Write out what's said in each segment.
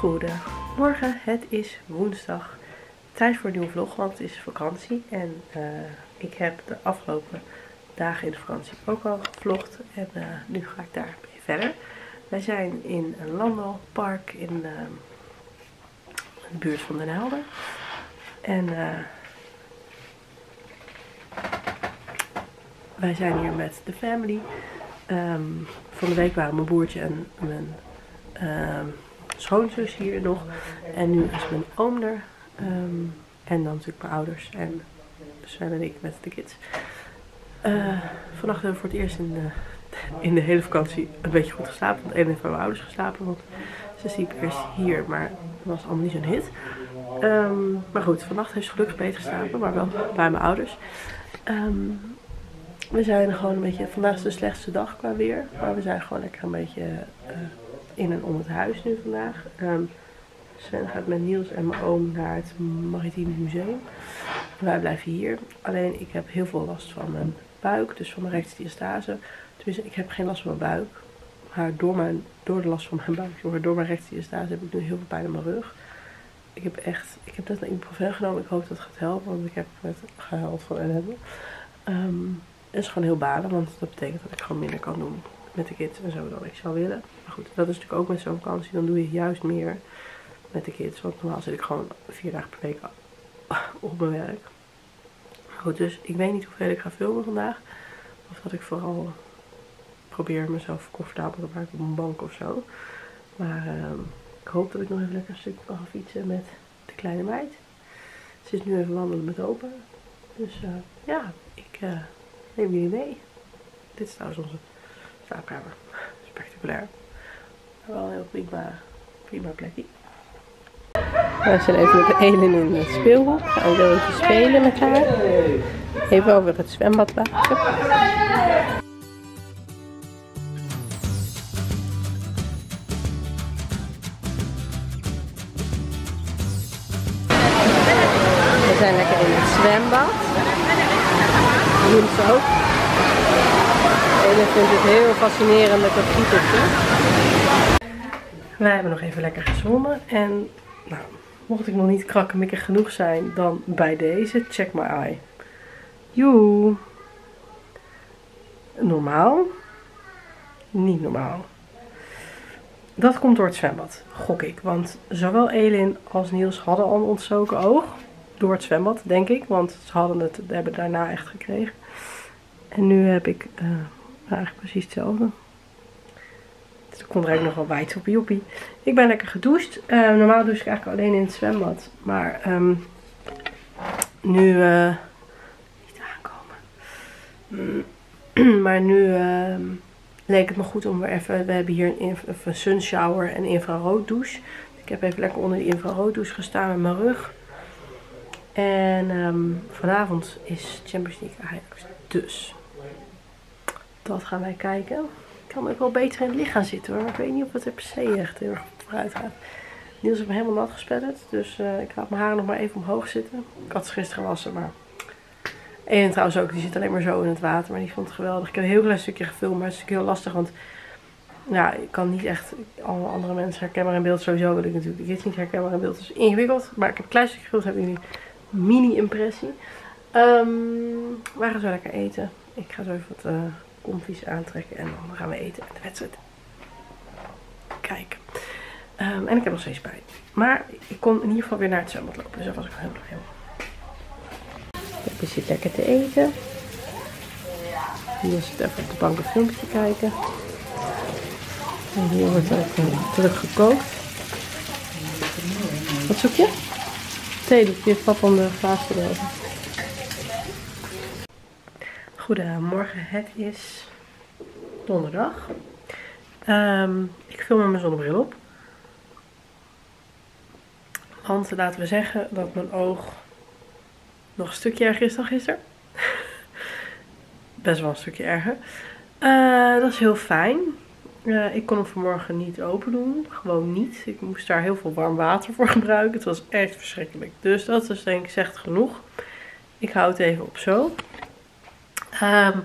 Goedemorgen, het is woensdag. Tijd voor een nieuwe vlog, want het is vakantie. En uh, ik heb de afgelopen dagen in de vakantie ook al gevlogd. En uh, nu ga ik daar mee verder. Wij zijn in een landbouwpark in uh, de buurt van Den Helder. En wij zijn hier met de family. Um, van de week waren mijn broertje en mijn schoonzus hier nog. En nu is mijn oom er. Um, en dan natuurlijk mijn ouders en Sven en ik met de kids. Uh, vannacht hebben we voor het eerst in de, in de hele vakantie een beetje goed geslapen. Want één heeft bij mijn ouders geslapen. Want ze sliep eerst hier, maar het was allemaal niet zo'n hit. Um, maar goed, vannacht heeft ze gelukkig beter geslapen. Maar wel bij mijn ouders. Um, we zijn gewoon een beetje... Vandaag is de slechtste dag qua weer. Maar we zijn gewoon lekker een beetje... Uh, in en om het huis nu vandaag. Um, Sven gaat met Niels en mijn oom naar het Maritiem Museum. Wij blijven hier. Alleen ik heb heel veel last van mijn buik, dus van mijn rechtsdiastase. Tenminste, ik heb geen last van mijn buik. Maar door, mijn, door de last van mijn buik, door mijn rechtsdiastase heb ik nu heel veel pijn in mijn rug. Ik heb echt, ik heb net een ibuprofen genomen. Ik hoop dat het gaat helpen, want ik heb het gehuild van ellende. Um, het is gewoon heel balen, want dat betekent dat ik gewoon minder kan doen met de kids en zo dan ik zou willen. Maar goed, dat is natuurlijk ook met zo'n vakantie. Dan doe je juist meer met de kids. Want normaal zit ik gewoon vier dagen per week op mijn werk. Goed, dus ik weet niet hoeveel ik ga filmen vandaag. Of dat ik vooral probeer mezelf comfortabel te maken op een bank of zo. Maar uh, ik hoop dat ik nog even lekker een stukje kan gaan fietsen met de kleine meid. Ze is nu even wandelen met opa. Dus uh, ja, ik uh, neem jullie mee. Dit is trouwens onze slaapkamer. Spectaculair. Maar wel heel prima, prima plekje. We zijn even met Elin in het speelhoek. Gaan we even spelen met haar. Even over het zwembad praten. We zijn lekker in het zwembad. Jungs ook. Elin vindt het heel fascinerend met dat gietertje. Wij hebben nog even lekker gezwommen en nou, mocht ik nog niet krakkemikkig genoeg zijn, dan bij deze, check my eye. Joe. Normaal. Niet normaal. Dat komt door het zwembad, gok ik. Want zowel Elin als Niels hadden al een ontstoken oog. Door het zwembad, denk ik. Want ze hadden het, hebben daarna echt gekregen. En nu heb ik uh, eigenlijk precies hetzelfde. Dus er komt er eigenlijk nog wel wijd op joepie. Ik ben lekker gedoucht. Uh, normaal douche ik eigenlijk alleen in het zwembad. Maar um, nu... Uh, niet aankomen. maar nu uh, leek het me goed om weer even... We hebben hier een, sunshower en infrarood douche. Ik heb even lekker onder die infrarood douche gestaan met mijn rug. En um, vanavond is Champions League Ajax. Dus dat gaan wij kijken. Ik kan ook wel beter in het licht gaan zitten hoor. Maar ik weet niet of het er per se echt heel erg vooruit gaat. Niels heeft me helemaal nat gespetterd. Dus uh, ik laat mijn haren nog maar even omhoog zitten. Ik had ze gisteren gewassen, maar... En trouwens ook, die zit alleen maar zo in het water. Maar die vond het geweldig. Ik heb een heel klein stukje gefilmd, maar het is natuurlijk heel lastig. Want ja, ik kan niet echt alle andere mensen herkenbaar in beeld. Sowieso wil ik natuurlijk kids niet herkenbaar in beeld. Dus ingewikkeld. Maar ik heb een klein stukje gefilmd. Hebben jullie mini-impressie. Um, gaan zo lekker eten. Ik ga zo even wat... Uh, comfies aantrekken en dan gaan we eten en de wedstrijd kijken. Um, en ik heb nog steeds pijn. Maar ik kon in ieder geval weer naar het zwembad lopen. Dus daar was ik heel blij Ik zit lekker te eten. Hier zit even op de bank een filmpje te kijken. En hier wordt ook uh, terug gekookt. Wat zoek je? Thee, doe je pap om de glaas erover. Goedemorgen, het is donderdag. Um, ik film met mijn zonnebril op. Want laten we zeggen dat mijn oog nog een stukje erger is dan gisteren. Best wel een stukje erger. Uh, dat is heel fijn. Uh, ik kon hem vanmorgen niet open doen. Gewoon niet. Ik moest daar heel veel warm water voor gebruiken. Het was echt verschrikkelijk. Dus dat is denk ik zegt genoeg. Ik hou het even op zo. Um,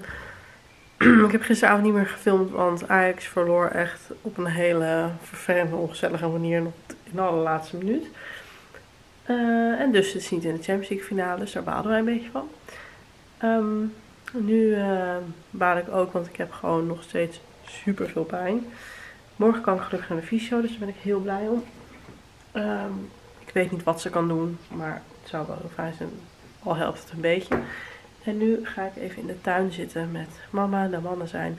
ik heb gisteravond niet meer gefilmd, want Ajax verloor echt op een hele vervelende, ongezellige manier. Nog in de allerlaatste minuut. Eh, en dus het is niet in de Champions League finale, dus daar baalden wij een beetje van. Ehm, nu uh, baal ik ook, want ik heb gewoon nog steeds super veel pijn. Morgen kan ik gelukkig naar de fysio, dus daar ben ik heel blij om. Ehm, ik weet niet wat ze kan doen, maar het zou wel heel fijn zijn. Al helpt het een beetje. En nu ga ik even in de tuin zitten met mama. De mannen zijn,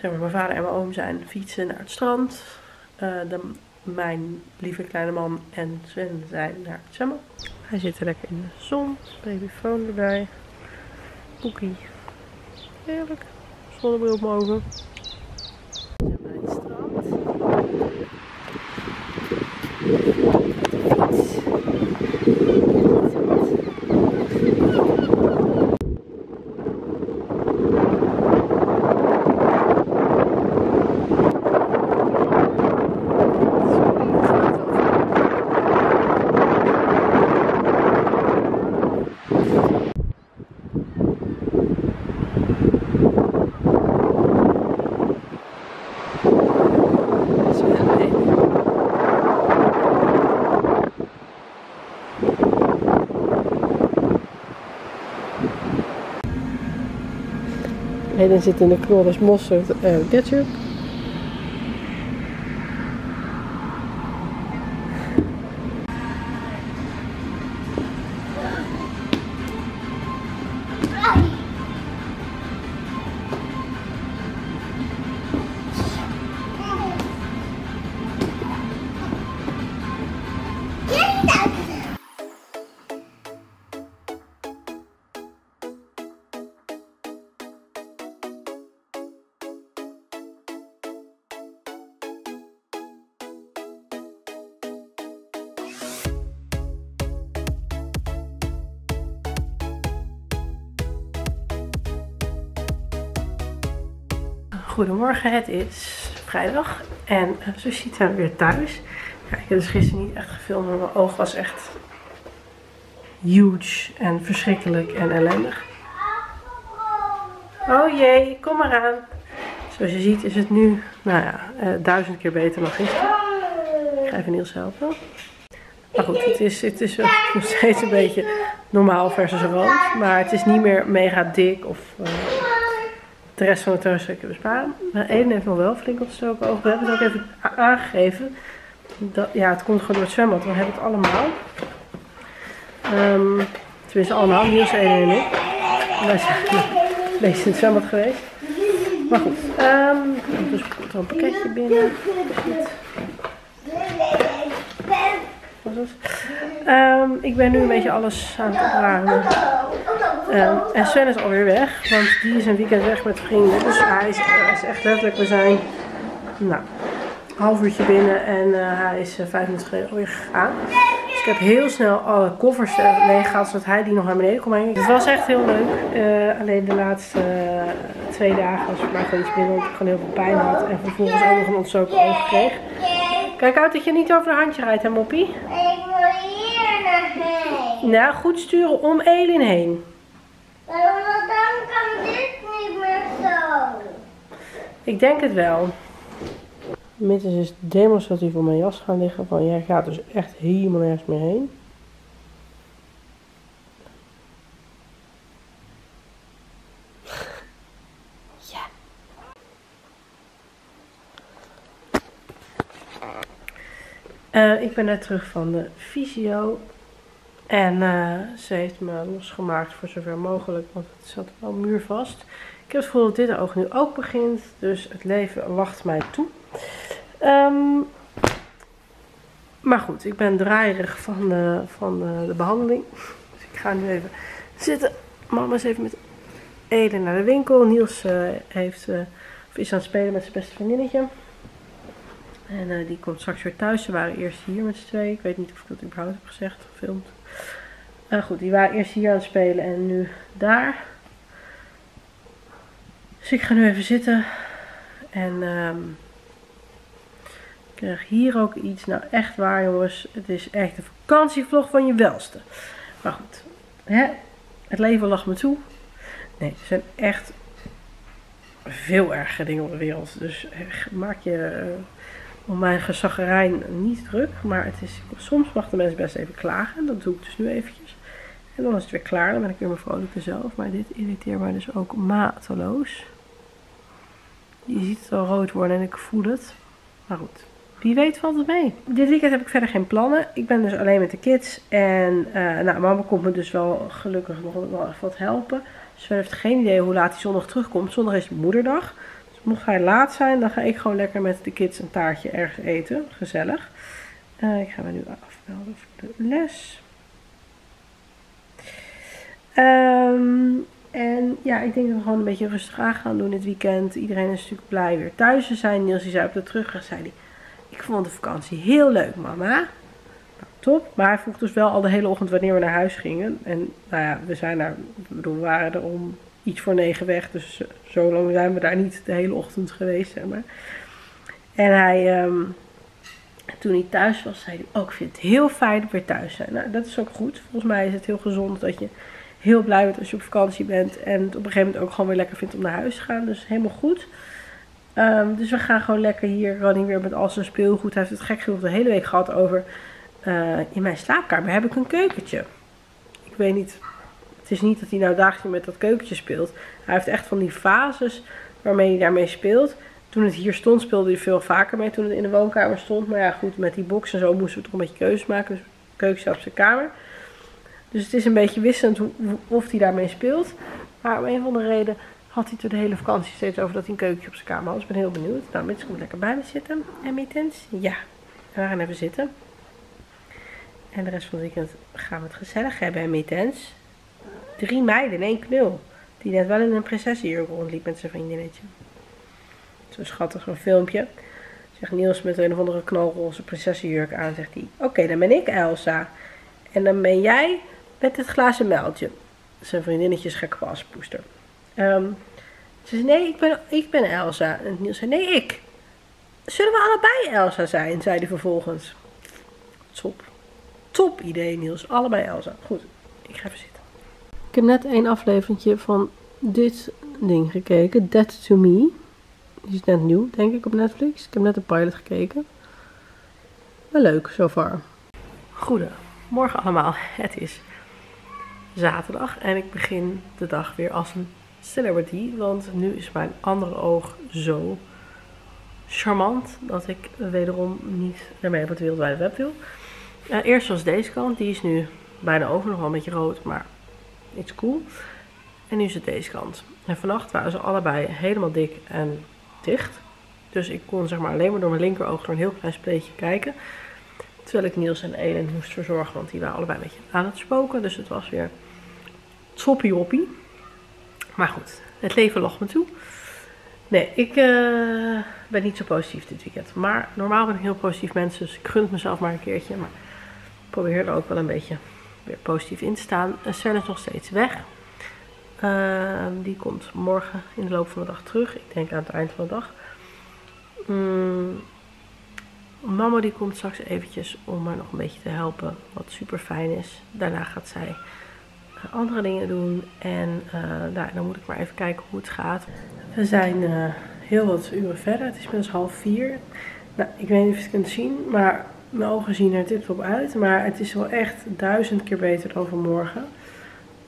zeg maar, mijn vader en mijn oom zijn fietsen naar het strand. De, mijn lieve kleine man en Sven zijn naar het zwemmen. Hij zit lekker in de zon. Babyfoon erbij. Poekie. Heerlijk. Zonnebril op. Bij het strand. Heden zit in de knodders mosterd en ketchup. Goedemorgen, het is vrijdag en uh, zo ziet we weer thuis. Ja, ik heb dus gisteren niet echt gefilmd, maar mijn oog was echt huge en verschrikkelijk en ellendig. Oh jee, kom maar aan. Zoals je ziet is het nu, nou ja, uh, duizend keer beter dan gisteren. Ik ga even Niels helpen. Maar goed, het is, het is nog steeds een beetje normaal versus rood. Maar het is niet meer mega dik of... Uh, de rest van de thuisstrekken besparen. Maar Eden heeft nog wel flink opgestoken ogen. We hebben het ook even aangegeven. Dat, ja, het komt gewoon door het zwembad. We hebben het allemaal. Um, tenminste allemaal. Niels, Eden en ik. Wij zijn deze in het zwembad geweest. Maar goed. Um, dus komt er een pakketje binnen. Um, ik ben nu een beetje alles aan het opruimen. Um, en Sven is alweer weg, want die is een weekend weg met vrienden. Dus hij is, hij is echt letterlijk, we zijn nou, een half uurtje binnen en uh, hij is uh, vijf minuten geleden alweer gegaan. Dus ik heb heel snel alle koffers uh, leeg gehad, zodat hij die nog naar beneden kon brengen. Het was echt heel leuk. alleen de laatste twee dagen was ik maar gewoon iets binnen, omdat ik gewoon heel veel pijn had. En vervolgens ook nog een ontstoken oog kreeg. Kijk uit dat je niet over de handje rijdt, hè Moppie? Ik wil hier naar heen. Nou, goed sturen om Elin heen. Want dan kan dit niet meer zo. Ik denk het wel. Mittens is demonstratief op mijn jas gaan liggen. Van jij gaat dus echt helemaal nergens meer heen. ja. Uh, ik ben net terug van de fysio. En uh, ze heeft me losgemaakt voor zover mogelijk, want het zat wel muurvast. Ik heb het gevoel dat dit oog nu ook begint, dus het leven wacht mij toe. Um, maar goed, ik ben draaierig van de, van de, de, behandeling. Dus ik ga nu even zitten. Mama is even met Eden naar de winkel. Niels uh, heeft, of is aan het spelen met zijn beste vriendinnetje. En uh, die komt straks weer thuis. Ze waren eerst hier met z'n twee. Ik weet niet of ik dat überhaupt heb gezegd of gefilmd. Nou goed, die waren eerst hier aan het spelen en nu daar. Dus ik ga nu even zitten. En um, ik krijg hier ook iets. Nou echt waar jongens. Het is echt een vakantievlog van je welste. Maar goed. Hè? Het leven lag me toe. Nee, er zijn echt veel ergere dingen op de wereld. Dus maak je... Uh, om mijn gezaggerijn niet druk. Maar het is, soms mag de mens best even klagen. Dat doe ik dus nu eventjes. En dan is het weer klaar. Dan ben ik weer mijn vrolijke zelf. Maar dit irriteert mij dus ook mateloos. Je ziet het al rood worden en ik voel het. Maar goed, wie weet valt het mee. Dit weekend heb ik verder geen plannen. Ik ben dus alleen met de kids. En uh, nou, mama komt me dus wel gelukkig nog wel echt wat helpen. Ze heeft geen idee hoe laat hij zondag terugkomt. Zondag is moederdag. Mocht hij laat zijn, dan ga ik gewoon lekker met de kids een taartje ergens eten. Gezellig. Uh, ik ga me nu afmelden voor de les. Um, en ja, ik denk dat we gewoon een beetje rustig aan gaan doen dit weekend. Iedereen is natuurlijk blij weer thuis te zijn. Niels die zei op de terugweg, zei hij, ik vond de vakantie heel leuk mama. Nou, top. Maar hij vroeg dus wel al de hele ochtend wanneer we naar huis gingen. En nou ja, we zijn daar, bedoel, we waren er om iets voor negen weg. Dus zo lang zijn we daar niet de hele ochtend geweest, zeg maar. En hij, um, toen hij thuis was, zei hij, oh ik vind het heel fijn dat we weer thuis zijn. Nou, dat is ook goed. Volgens mij is het heel gezond dat je heel blij bent als je op vakantie bent. En het op een gegeven moment ook gewoon weer lekker vindt om naar huis te gaan. Dus helemaal goed. Um, dus we gaan gewoon lekker hier. Ronnie weer met al zijn speelgoed. Hij heeft het gek genoeg de hele week gehad over. Uh, in mijn slaapkamer heb ik een keukentje. Ik weet niet. Het is niet dat hij nou dagelijks met dat keukentje speelt. Hij heeft echt van die fases waarmee hij daarmee speelt. Toen het hier stond, speelde hij veel vaker mee. Toen het in de woonkamer stond. Maar ja, goed, met die box en zo moesten we toch een beetje keuzes maken. Dus keukentje op zijn kamer. Dus het is een beetje wisselend of hij daarmee speelt. Maar om een of andere reden had hij toen de hele vakantie steeds over dat hij een keukentje op zijn kamer had. Dus ik ben heel benieuwd. Nou, Mits komt lekker bij me zitten. En Mittens? Ja, we gaan even zitten. En de rest van het weekend gaan we het gezellig hebben. En Mittens? Drie meiden in één knul. Die net wel in een prinsessenjurk rondliep met zijn vriendinnetje. Zo schattig, zo'n filmpje. Zegt Niels met een of andere knalroze prinsessenjurk aan. Zegt hij, oké, dan ben ik Elsa. En dan ben jij met het glazen muiltje. Zijn vriendinnetjes gekke paspoester. Um, ze zei, nee, ik ben, ik ben Elsa. En Niels zei, nee, ik. Zullen we allebei Elsa zijn, zei hij vervolgens. Top. Top idee, Niels. Allebei Elsa. Goed, ik ga even zitten. Ik heb net een aflevering van dit ding gekeken. Dead to Me. Die is net nieuw, denk ik, op Netflix. Ik heb net een pilot gekeken. Wel leuk, so far. Goedemorgen allemaal. Het is zaterdag en ik begin de dag weer als een celebrity. Want nu is mijn andere oog zo charmant dat ik wederom niet ermee op het wereldwijde web wil. Eerst was deze kant, die is nu bijna over, nog wel een beetje rood, maar iets cool. En nu is het deze kant. En vannacht waren ze allebei helemaal dik en dicht. Dus ik kon zeg maar alleen maar door mijn linkeroog door een heel klein spleetje kijken. Terwijl ik Niels en Elen moest verzorgen, want die waren allebei een beetje aan het spoken. Dus het was weer toppie Maar goed, het leven lacht me toe. Nee, ik uh, ben niet zo positief dit weekend. Maar normaal ben ik heel positief mens, dus ik gun mezelf maar een keertje. Maar ik probeer er ook wel een beetje weer positief in te staan. Sven is nog steeds weg. Uh, die komt morgen in de loop van de dag terug. Ik denk aan het eind van de dag. Mm, mama die komt straks eventjes om mij nog een beetje te helpen. Wat super fijn is. Daarna gaat zij andere dingen doen. En uh, nou, dan moet ik maar even kijken hoe het gaat. We zijn uh, heel wat uren verder. Het is inmiddels half vier. Nou, ik weet niet of je het kunt zien, maar mijn ogen zien er dit op uit. Maar het is wel echt duizend keer beter dan vanmorgen.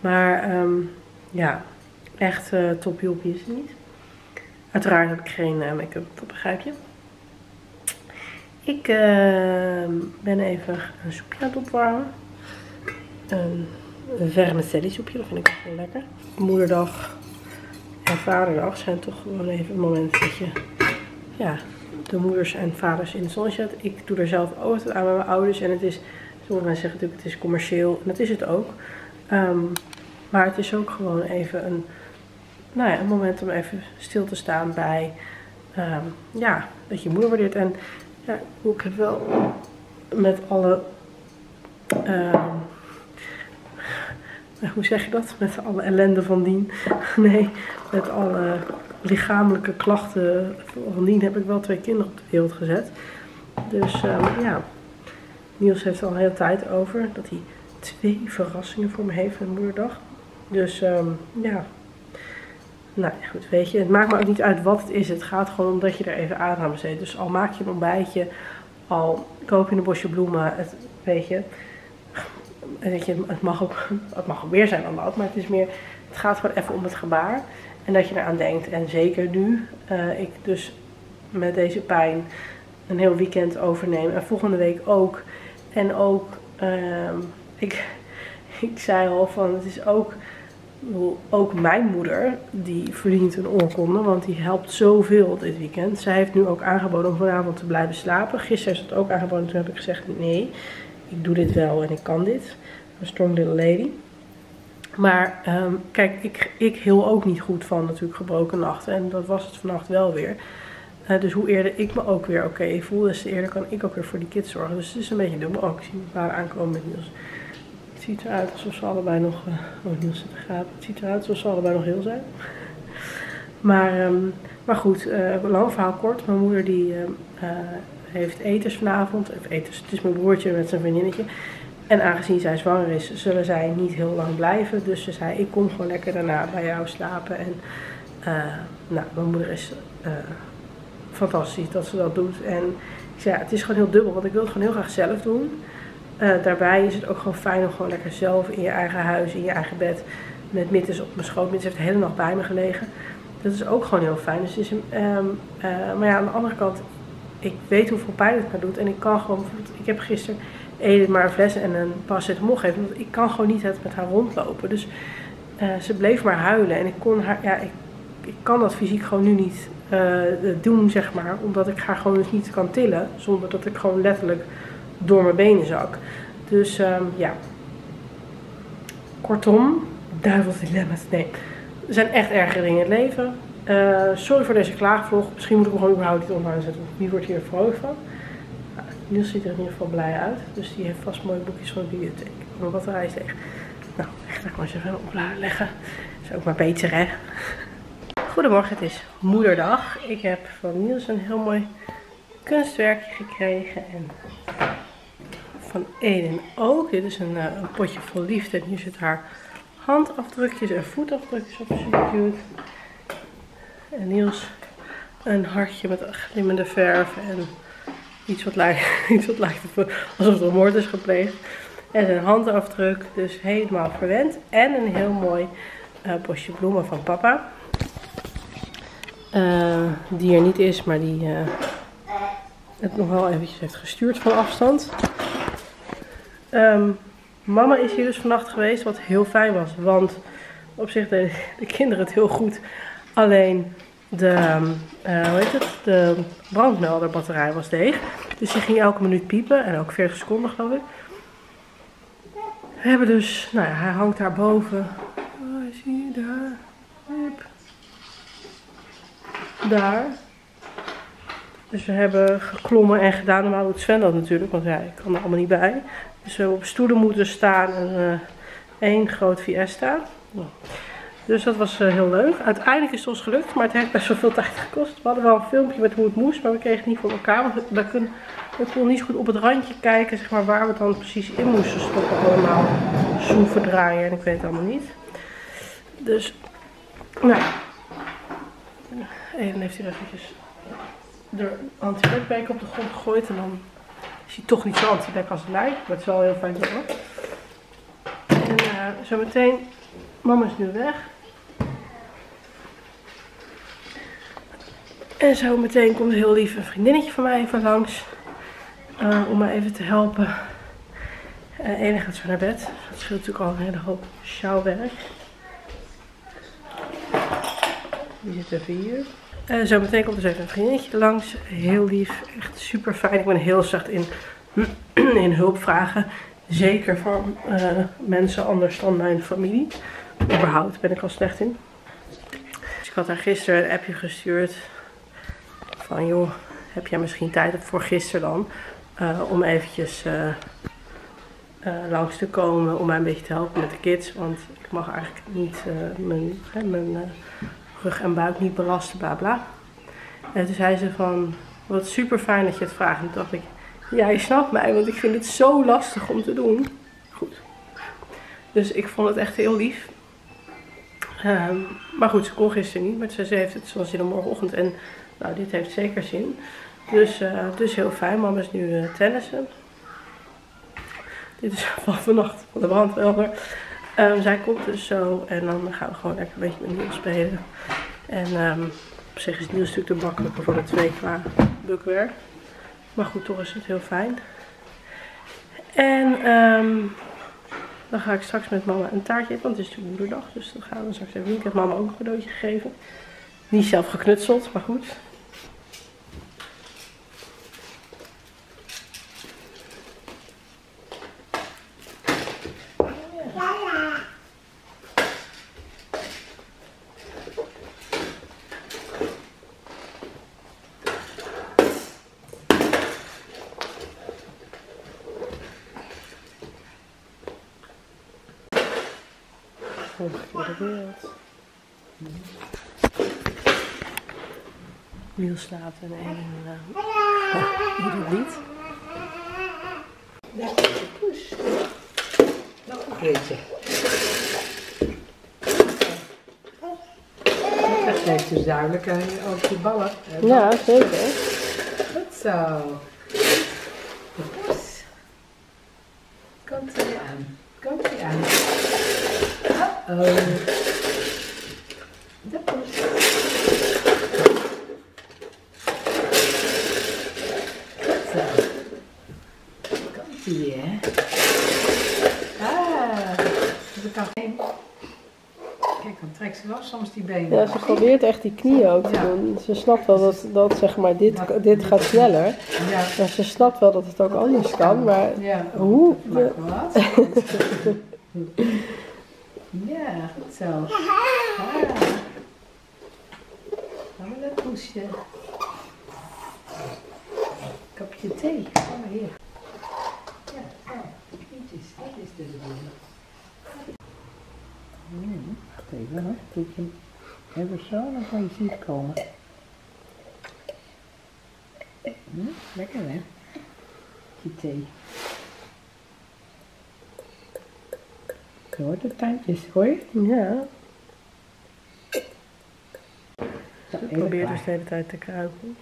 Maar um, ja, echt uh, top is het niet. Uiteraard heb ik geen make-up, dat begrijp. Ik ehm, ben even een soepje aan het opwarmen. Een vermicelli soepje. Dat vind ik ook lekker. Moederdag en vaderdag zijn toch gewoon even een moment dat je ja, de moeders en vaders in de zon zet. Ik doe er zelf ook aan met mijn ouders. En het is, sommige mensen zeggen natuurlijk het is commercieel. En dat is het ook. Um, maar het is ook gewoon even een, nou ja, een moment om even stil te staan bij um, ja, dat je moeder waardeert. En ja, ik heb wel met alle um, hoe zeg je dat? Met alle ellende van dien. nee, met alle lichamelijke klachten van dien heb ik wel twee kinderen op de wereld gezet. Dus um, ja, Niels heeft al een hele tijd over dat hij twee verrassingen voor me heeft met moederdag. Dus um, ja, Nou goed, weet je, het maakt me ook niet uit wat het is. Het gaat gewoon om dat je er even aandacht aan besteedt. Dus al maak je een ontbijtje, al koop je een bosje bloemen, weet je. Weet je, het mag ook, het mag ook meer zijn dan dat, maar het is meer, het gaat gewoon even om het gebaar. En dat je eraan denkt. En zeker nu, eh, ik dus met deze pijn een heel weekend overneem. En volgende week ook. En ook, ehm, ik, ik zei al van, het is ook, ook mijn moeder, die verdient een oorkonde, want die helpt zoveel dit weekend. Zij heeft nu ook aangeboden om vanavond te blijven slapen. Gisteren is het ook aangeboden, toen heb ik gezegd, nee, ik doe dit wel en ik kan dit. Een strong little lady. Maar ehm, kijk, ik, ik heel ook niet goed van natuurlijk gebroken nachten. En dat was het vannacht wel weer. Uh, dus hoe eerder ik me ook weer oké voel, des te eerder kan ik ook weer voor die kids zorgen. Dus het is een beetje dubbel ook. Ik zie mijn aankomen met Niels. Het ziet eruit alsof ze allebei nog... Uh, oh, Niels zit te gapen. Het ziet eruit alsof ze allebei nog heel zijn. maar, um, maar goed, uh, lang verhaal kort. Mijn moeder die heeft eters vanavond. Of eters, het is mijn broertje met zijn vriendinnetje. En aangezien zij zwanger is, zullen zij niet heel lang blijven. Dus ze zei, ik kom gewoon lekker daarna bij jou slapen. En nou, mijn moeder is fantastisch dat ze dat doet. En ik zei, ja, het is gewoon heel dubbel, want ik wil het gewoon heel graag zelf doen. Uh, daarbij is het ook gewoon fijn om gewoon lekker zelf in je eigen huis, in je eigen bed, met Mittes op mijn schoot. Mittes heeft de hele nacht bij me gelegen. Dat is ook gewoon heel fijn. Dus is, uh, maar ja, aan de andere kant, ik weet hoeveel pijn het me doet. En ik kan gewoon, ik heb gisteren Edith maar een fles en een paracetamol gegeven. Want ik kan gewoon niet met haar rondlopen. Dus uh, ze bleef maar huilen. En ik kon haar, ja, ik, ik kan dat fysiek gewoon nu niet uh, doen, zeg maar. Omdat ik haar gewoon dus niet kan tillen. Zonder dat ik gewoon letterlijk door mijn benen zak. Dus um, ja. Kortom, duivels dilemma's. Nee, er zijn echt erge dingen in het leven. Uh, sorry voor deze klaagvlog. Misschien moet ik hem gewoon überhaupt niet online zetten. Wie wordt hier vrolijk van? Niels ziet er in ieder geval blij uit. Dus die heeft vast mooie boekjes van de bibliotheek. Mijn batterij is leeg. Nou, ik maar eens even leggen. Is ook maar beter, hè? Goedemorgen, het is moederdag. Ik heb van Niels een heel mooi kunstwerkje gekregen. En van Eden ook. Dit is een, een potje vol liefde. En hier zit haar handafdrukjes en voetafdrukjes op. Super cute. En Niels een hartje met glimmende verf. En iets wat lijkt, iets wat lijkt alsof er moord is gepleegd. En een handafdruk. Dus helemaal verwend. En een heel mooi uh, bosje bloemen van papa. Uh, die er niet is, maar die uh, het nog wel eventjes heeft gestuurd van afstand. Um, mama is hier dus vannacht geweest, wat heel fijn was. Want op zich deden de kinderen het heel goed. Alleen de, uh, hoe heet het? de brandmelderbatterij was leeg. Dus die ging elke minuut piepen. En ook 40 seconden geloof ik. We hebben dus, nou ja, hij hangt daar boven. Oh, zie je daar? Hup daar. Dus we hebben geklommen en gedaan. Normaal doet Sven dat natuurlijk, want ik kan er allemaal niet bij. Dus we hebben op stoelen moeten staan en uh, één groot fiesta. Dus dat was uh, heel leuk. Uiteindelijk is het ons gelukt, maar het heeft best wel veel tijd gekost. We hadden wel een filmpje met hoe het moest, maar we kregen het niet voor elkaar. Want we, kunnen, we niet goed op het randje kijken, zeg maar, waar we dan precies in moesten stoppen. Allemaal schroeven draaien en ik weet het allemaal niet. Dus, nou Even heeft hij eventjes de antibacbeker op de grond gegooid. En dan is hij toch niet zo antibac als het lijkt. Maar het is wel heel fijn hoor. En uh, zo meteen, mama is nu weg. En zo meteen komt heel lief een vriendinnetje van mij even langs. Uh, om mij even te helpen. Uh, Ene gaat zo naar bed. Dat scheelt natuurlijk al een hele hoop sjouwwerk. Die zit even hier. Uh, zo meteen komt dus even een vriendinnetje langs. Heel lief, echt super fijn. Ik ben heel zacht in, in hulpvragen. Zeker van mensen anders dan mijn familie. Überhaupt ben ik al slecht in. Dus ik had haar gisteren een appje gestuurd. Van joh, heb jij misschien tijd voor gisteren dan? Uh, om eventjes langs te komen. Om mij een beetje te helpen met de kids. Want ik mag eigenlijk niet mijn... rug en buik niet belasten, bla bla. En toen zei ze van, wat super fijn dat je het vraagt. En toen dacht ik, ja, je snapt mij, want ik vind het zo lastig om te doen. Goed. Dus ik vond het echt heel lief. Ehm, maar goed, ze kon gisteren niet, maar ze heeft het zoals in de morgenochtend. En nou, dit heeft zeker zin. Dus, eh, dus heel fijn. Mama is nu uh, tennissen. Dit is van vannacht van de brandwelder. Um, zij komt dus zo en dan gaan we gewoon lekker een beetje met Niels spelen. En um, op zich is Niels natuurlijk te makkelijker voor de twee qua bukwerk. Maar goed, toch is het heel fijn. En um, dan ga ik straks met mama een taartje eten, want het is natuurlijk moederdag. Dus dan gaan we straks even Ik heb mama ook een cadeautje gegeven. Niet zelf geknutseld, maar goed. Wereld. Niels slaapt en een uh, ieder lied. Daar is de poes. Nog een kleedje. Dat geeft dus duidelijk aan je ook je ballen. Ja, zeker. Goed zo. De poes. Komt er aan. Komt er aan. Uh-oh. De poes. Goed zo. Hè? Ah, dat kan geen. Kijk, dan trekt ze wel soms die benen. Ja, ze probeert echt die knieën ook te Ja. doen. Ze snapt wel dat, dat zeg maar, dit, dit gaat sneller. Ja. Maar ze snapt wel dat het ook anders kan. Maar Ja. hoe? Maak wat. ja, goed zo. Ah. Gaan we dat poesje. Kopje thee. Kom maar hier. Ja, zo. Pietjes, dat is de bedoeling. Hmm, wacht even hoor. Doe ik hem even zo, dan kan je zien komen. Hm, lekker hè? Kopje thee. Je hoort de tandjes, hoor je? Ja, probeert klaar. dus de hele tijd te kruipen.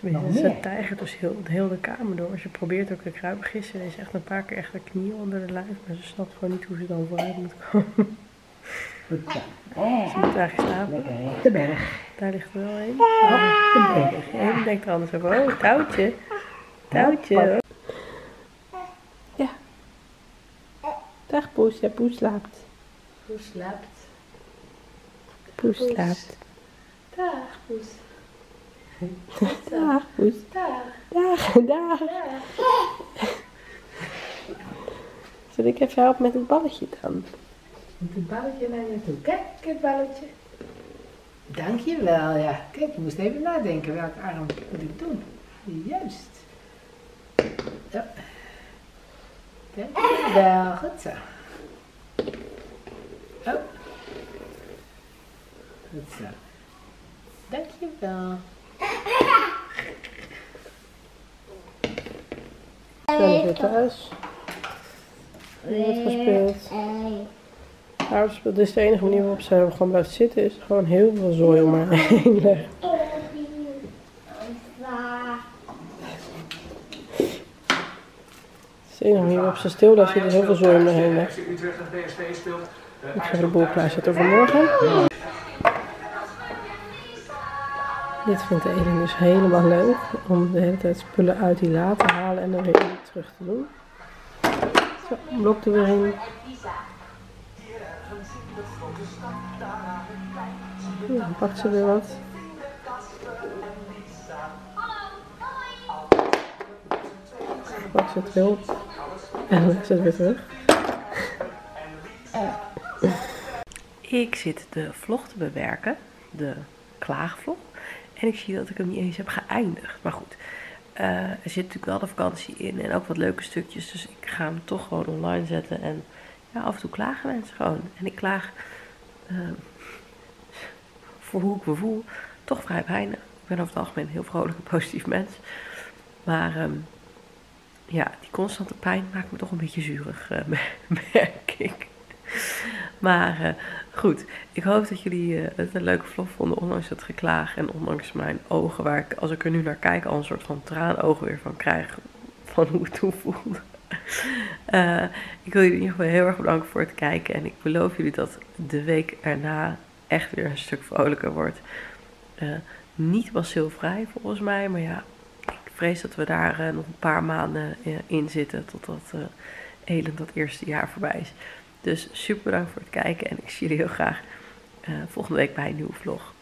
Tenminste, ze tijgert dus heel, heel de kamer door. Ze probeert ook te kruipen. Gisteren is echt een paar keer echt de knieën onder de lijf. Maar ze snapt gewoon niet hoe ze dan vooruit moet komen. Goed zo. Oh, Ze moet eigenlijk slapen. De berg. Daar ligt er wel een. Op de berg. En die denkt er anders over. Oh, touwtje. Touwtje. Ja. Dag Poes. Ja, Poes slaapt. Hoe slaapt? Poes Poes. slaapt. Dag, poes. Dag Poes. Dag. Dag, dag. Zal ik even helpen met het balletje dan? Moet het balletje naar je toe. Kijk, het balletje. Dankjewel, ja. Kijk, je moest even nadenken welke arm moet ik doen. Juist. Ja. Dankjewel, goed zo. Oh. Goed zo. Dankjewel. Sven is weer thuis. Er wordt gespeeld. Haar speelt. Dit is de enige manier waarop ze gewoon blijft zitten. Is gewoon heel veel zooi om haar heen leggen. Het is de enige manier waarop ze stil blijft zitten. Is heel veel zooi om haar heen leggen. Ik ga de boel klaarzetten voor morgen. Dit vindt Elin dus helemaal leuk. Om de hele tijd spullen uit die la te halen en er weer terug te doen. Zo, blok er weer in. Ja, dan pakt ze weer wat. Pakt ze het weer. En dan het weer terug. Ik zit de vlog te bewerken, de klaagvlog. En ik zie dat ik hem niet eens heb geëindigd. Maar goed, eh, er zit natuurlijk wel de vakantie in en ook wat leuke stukjes. Dus ik ga hem toch gewoon online zetten. En ja, af en toe klagen mensen gewoon. En ik klaag eh, voor hoe ik me voel toch vrij weinig. Ik ben over het algemeen een heel vrolijk en positief mens. Maar ehm, ja, die constante pijn maakt me toch een beetje zuurig, eh, merk ik. Maar eh, goed, ik hoop dat jullie eh, het een leuke vlog vonden, ondanks het geklaag en ondanks mijn ogen, waar ik, als ik er nu naar kijk, al een soort van traanogen weer van krijg, van hoe het toen voelde. Eh, ik wil jullie in ieder geval heel erg bedanken voor het kijken en ik beloof jullie dat de week erna echt weer een stuk vrolijker wordt. Niet basilvrij volgens mij, maar ja, ik vrees dat we daar nog een paar maanden in zitten totdat Elend dat eerste jaar voorbij is. Dus super bedankt voor het kijken en ik zie jullie heel graag eh, volgende week bij een nieuwe vlog.